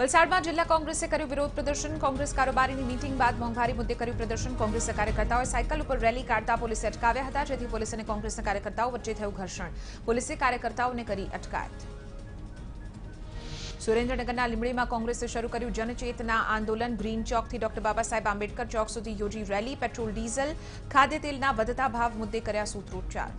વલસાડમાં જિલ્લા કોંગ્રેસે કર્યું વિરોધ પ્રદર્શન કોંગ્રેસ કારોબારીની મીટિંગ બાદ મોંઘવારી મુદ્દે કર્યું પ્રદર્શન કોંગ્રેસ કાર્યકર્તાઓએ સાયકલ ઉપર રેલી કાઢતા પોલીસે અટકાવ્યા હતા જેથી પોલીસ અને કોંગ્રેસના કાર્યકર્તાઓ વચ્ચે થયું ઘર્ષણ પોલીસે કાર્યકર્તાઓને કરી અટકાયત સુરેન્દ્રનગરના લીંબડીમાં કોંગ્રેસે શરૂ કર્યું જનચેતના આંદોલન ગ્રીન ચોકથી ડોક્ટર બાબા સાહેબ આંબેડકર ચોક સુધી યોજી રેલી પેટ્રોલ ડીઝલ ખાદ્ય તેલના વધતા ભાવ મુદ્દે કર્યા સૂત્રોચ્ચાર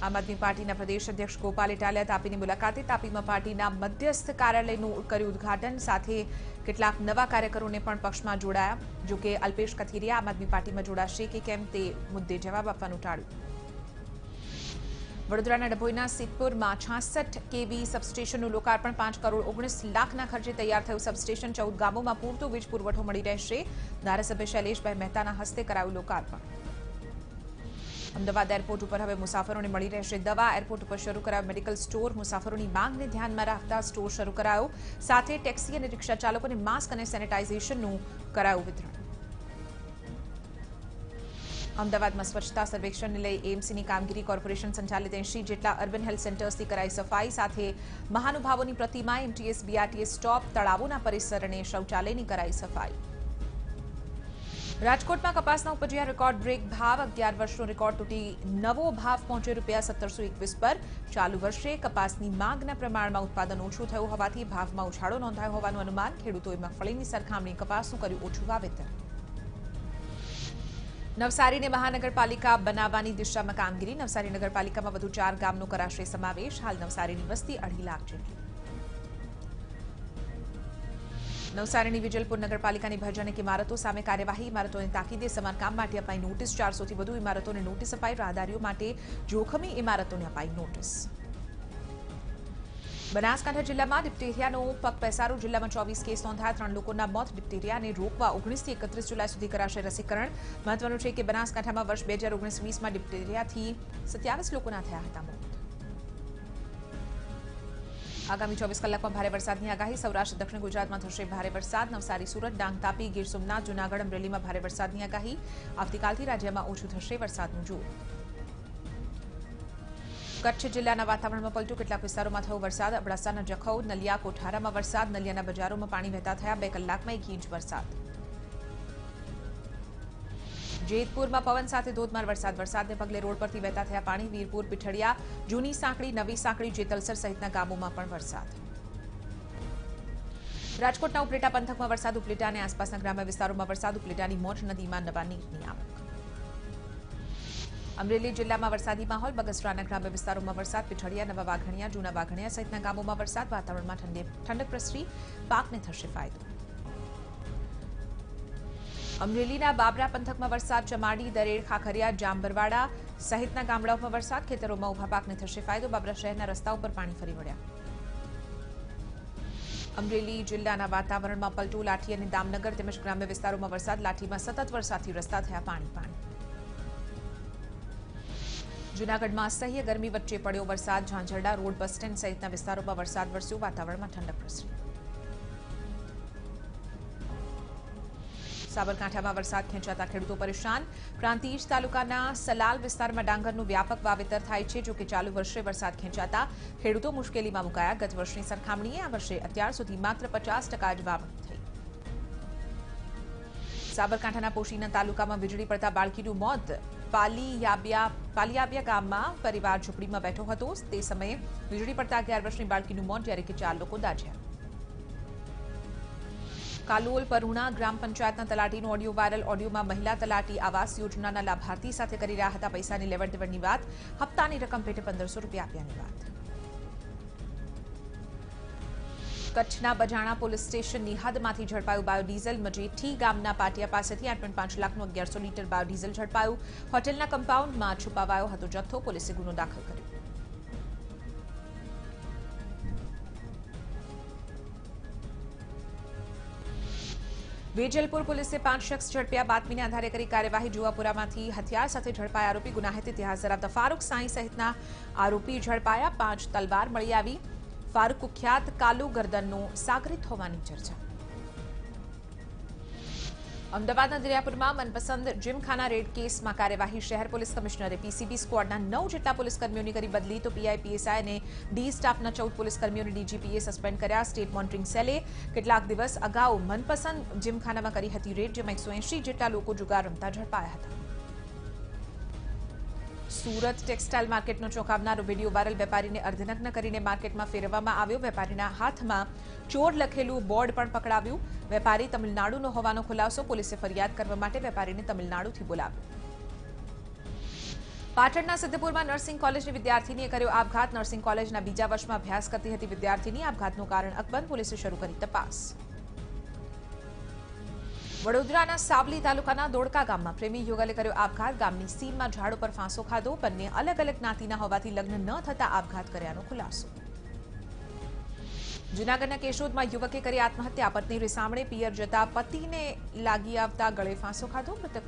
આમ આદમી પાર્ટીના પ્રદેશ અધ્યક્ષ ગોપાલ ઇટાલિયા તાપીની મુલાકાતે તાપીમાં પાર્ટીના મધ્યસ્થ કાર્યાલયનું કર્યું ઉદઘાટન સાથે કેટલાક નવા કાર્યકરોને પણ પક્ષમાં જોડાયા જો કે અલ્પેશ કથિરિયા આમ આદમી પાર્ટીમાં જોડાશે કે કેમ તે મુદ્દે જવાબ આપવાનું ટાળ્યું વડોદરાના ડભોઈના સિદ્ધપુરમાં છાસઠ કેવી સબસ્ટેશનનું લોકાર્પણ પાંચ કરોડ ઓગણીસ લાખના ખર્ચે તૈયાર થયું સબસ્ટેશન ચૌદ ગામોમાં પૂરતો વીજ પુરવઠો મળી રહેશે ધારાસભ્ય શૈલેષભાઈ મહેતાના હસ્તે કરાયું લોકાર્પણ અમદાવાદ એરપોર્ટ ઉપર હવે મુસાફરોને મળી રહેશે દવા એરપોર્ટ ઉપર શરૂ કરાયો મેડિકલ સ્ટોર મુસાફરોની માંગને ધ્યાનમાં રાખતા સ્ટોર શરૂ કરાયો સાથે ટેક્સી અને રિક્ષા ચાલકોને માસ્ક અને સેનેટાઇઝેશનનું કરાયું વિતરણ અમદાવાદમાં સ્વચ્છતા સર્વેક્ષણને લઈ એમસીની કામગીરી કોર્પોરેશન સંચાલિત એંશી જેટલા અર્બન હેલ્થ સેન્ટર્સથી કરાઈ સફાઈ સાથે મહાનુભાવોની પ્રતિમા એમટીએસ બીઆરટીએસ સ્ટોપ તળાવોના પરિસર અને શૌચાલયની કરાઈ સફાઈ રાજકોટમાં કપાસના ઉપજ્યા રેકોર્ડ બ્રેક ભાવ અગિયાર વર્ષનો રેકોર્ડ તૂટી નવો ભાવ પહોંચ્યો રૂપિયા સત્તરસો એકવીસ પર ચાલુ વર્ષે કપાસની માંગના પ્રમાણમાં ઉત્પાદન ઓછું થયું હોવાથી ભાવમાં ઉછાળો નોંધાયો હોવાનું અનુમાન ખેડૂતોએ મગફળીની સરખામણી કપાસનું કર્યું ઓછું વાવેતર નવસારીને મહાનગરપાલિકા બનાવવાની દિશામાં કામગીરી નવસારી નગરપાલિકામાં વધુ ચાર ગામનો કરાશે સમાવેશ હાલ નવસારીની વસ્તી અઢી લાખ જેટલી નવસારીની વિજલપુર નગરપાલિકાની ભયજનક ઇમારતો સામે કાર્યવાહી ઇમારતોને તાકીદે સમારકામ માટે અપાઈ નોટિસ ચારસોથી વધુ ઇમારતોને નોટિસ અપાઈ રાહદારીઓ માટે જોખમી ઇમારતોને અપાઈ નોટિસ બનાસકાંઠા જિલ્લામાં ડિપ્ટેરિયાનો પગ પેસારો જિલ્લામાં ચોવીસ કેસ નોંધાયા ત્રણ લોકોના મોત ડિપ્ટેરિયાને રોકવા ઓગણીસથી એકત્રીસ જુલાઈ સુધી કરાશે રસીકરણ મહત્વનું છે કે બનાસકાંઠામાં વર્ષ બે હજાર ઓગણીસ વીસમાં ડિપ્ટેરિયાથી સત્યાવીસ લોકોના થયા હતા મોત આગામી ચોવીસ કલાકમાં ભારે વરસાદની આગાહી સૌરાષ્ટ્ર દક્ષિણ ગુજરાતમાં થશે ભારે વરસાદ નવસારી સુરત ડાંગ તાપી ગીર સોમનાથ જૂનાગઢ અમરેલીમાં ભારે વરસાદની આગાહી આવતીકાલથી રાજ્યમાં ઓછું થશે વરસાદનું જોર કચ્છ જિલ્લાના વાતાવરણમાં પલટું કેટલાક વિસ્તારોમાં થયો વરસાદ અબડાસાના જખૌ નલિયા કોઠારામાં વરસાદ નલિયાના બજારોમાં પાણી વહેતા થયા બે કલાકમાં એક ઇંચ વરસાદ જેતપુરમાં પવન સાથે ધોધમાર વરસાદ વરસાદને પગલે રોડ પરથી વહેતા થયા પાણી વીરપુર પીઠડિયા જૂની સાંકડી નવી સાંકડી જેતલસર સહિતના ગામોમાં પણ વરસાદ રાજકોટના ઉપલેટા પંથકમાં વરસાદ ઉપલેટા અને આસપાસના ગ્રામ્ય વિસ્તારોમાં વરસાદ ઉપલેટાની મોજ નદીમાં નવા નીરની આવક અમરેલી જિલ્લામાં વરસાદી માહોલ બગસરાના ગ્રામ્ય વિસ્તારોમાં વરસાદ પીઠડિયા નવા વાઘણિયા જૂના વાઘણિયા સહિતના ગામોમાં વરસાદ વાતાવરણમાં ઠંડક પ્રસરી પાકને થશે ફાયદો અમરેલીના બાબરા પંથકમાં વરસાદ ચમાડી દરેડ ખાખરિયા જાંબરવાડા સહિતના ગામડાઓમાં વરસાદ ખેતરોમાં ઉભા પાકને થશે ફાયદો બાબરા શહેરના રસ્તા ઉપર પાણી ફરી વળ્યા અમરેલી જિલ્લાના વાતાવરણમાં પલટું લાઠી અને દામનગર તેમજ ગ્રામ્ય વિસ્તારોમાં વરસાદ લાઠીમાં સતત વરસાદથી રસ્તા થયા પાણી પાણી જૂનાગઢમાં અસહ્ય ગરમી વચ્ચે પડ્યો વરસાદ ઝાંઝરડા રોડ બસ સ્ટેન્ડ સહિતના વિસ્તારોમાં વરસાદ વરસ્યો વાતાવરણમાં ઠંડક પ્રસરી સાબરકાંઠામાં વરસાદ ખેંચાતા ખેડૂતો પરેશાન પ્રાંતિજ તાલુકાના સલાલ વિસ્તારમાં ડાંગરનું વ્યાપક વાવેતર થાય છે જોકે ચાલુ વર્ષે વરસાદ ખેંચાતા ખેડૂતો મુશ્કેલીમાં મુકાયા ગત વર્ષની સરખામણીએ આ વર્ષે અત્યાર સુધી માત્ર પચાસ ટકા જ વાવણી થઈ સાબરકાંઠાના પોશીના તાલુકામાં વીજળી પડતા બાળકીનું મોત પાલિયાબિયા પાલિયાબિયા ગામમાં પરિવાર ઝૂંપડીમાં બેઠો હતો તે સમયે વીજળી પડતા અગિયાર વર્ષની બાળકીનું મોત જ્યારે કે ચાર લોકો દાઝ્યા કાલોલ પરુણા ગ્રામ પંચાયતના તલાટીનો ઓડિયો વાયરલ ઓડિયોમાં મહિલા તલાટી આવાસ યોજનાના લાભાર્થી સાથે કરી રહ્યા હતા પૈસાની લેવડ દેવડની વાત હપ્તાની રકમ પેટે પંદરસો રૂપિયા આપ્યાની વાત કચ્છના બજાણા પોલીસ સ્ટેશનની હદમાંથી ઝડપાયું બાયોડીઝલ મજેઠી ગામના પાટિયા પાસેથી આઠ પાંચ લાખનું અગિયારસો લીટર બાયોડીઝલ ઝડપાયું હોટેલના કમ્પાઉન્ડમાં છુપાવાયો હતો જથ્થો પોલીસે ગુનો દાખલ કર્યો વેજલપુર પોલીસે પાંચ શખ્સ ઝડપ્યા બાતમીને આધારે કરી કાર્યવાહી જુવાપુરામાંથી હથિયાર સાથે ઝડપાયા આરોપી ગુનાહિત ઇતિહાસ ધરાવતા ફારૂક સાંઈ સહિતના આરોપી ઝડપાયા પાંચ તલવાર મળી આવી ફારૂક કુખ્યાત કાલુ ગરદનનો સાગરિત હોવાની ચર્ચા અમદાવાદના દરિયાપુરમાં મનપસંદ જીમખાના રેડ કેસમાં કાર્યવાહી શહેર પોલીસ કમિશનરે પીસીબી સ્ક્વોડના નવ જેટલા પોલીસકર્મીઓની કરી બદલી તો પીઆઈ પીએસઆઈ અને ડી સ્ટાફના ચૌદ પોલીસકર્મીઓને ડીજીપીએ સસ્પેન્ડ કર્યા સ્ટેટ મોનિટરિંગ સેલે કેટલાક દિવસ અગાઉ મનપસંદ જીમખાનામાં કરી હતી રેડ જેમાં એકસો એંશી જેટલા લોકો જુગાર રમતા ઝડપાયા હતા સુરત ટેક્સટાઇલ માર્કેટનો ચોંકાવનારો વિડીયો વાયરલ વેપારીને અર્ધનગ્ન કરીને માર્કેટમાં ફેરવવામાં આવ્યો વેપારીના હાથમાં ચોર લખેલું બોર્ડ પણ પકડાવ્યું વેપારી તમિલનાડુનો હોવાનો ખુલાસો પોલીસે ફરિયાદ કરવા માટે વેપારીને તમિલનાડુથી બોલાવ્યો પાટણના સિદ્ધપુરમાં નર્સિંગ કોલેજની વિદ્યાર્થીનીએ કર્યો આપઘાત નર્સિંગ કોલેજના બીજા વર્ષમાં અભ્યાસ કરતી હતી વિદ્યાર્થીની આપઘાતનું કારણ અકબંધ પોલીસે શરૂ કરી તપાસ વડોદરાના સાવલી તાલુકાના દોડકા ગામમાં પ્રેમી યુગલે કર્યો આપઘાત ગામની સીમમાં ઝાડ ઉપર ફાંસો ખાધો બંને અલગ અલગ જ્ઞાતિના હોવાથી લગ્ન ન થતા આપઘાત કર્યાનો ખુલાસો જૂનાગઢના કેશોદમાં યુવકે કરી આત્મહત્યા પત્ની રીસામણે પિયર જતા પતિને લાગી આવતા ગળે ફાંસો ખાધો મૃતકની